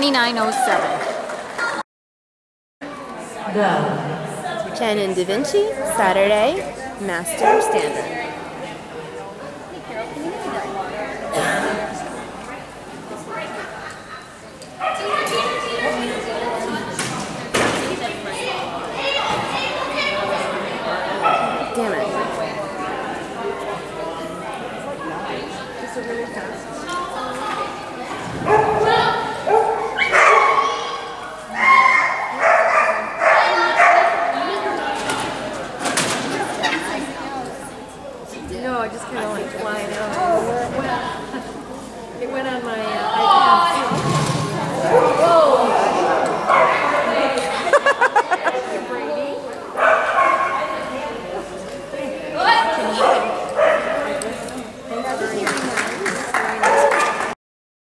2907. Go. Canon Da Vinci, Saturday, Master Standard. No, I just kind of like flying out. Oh,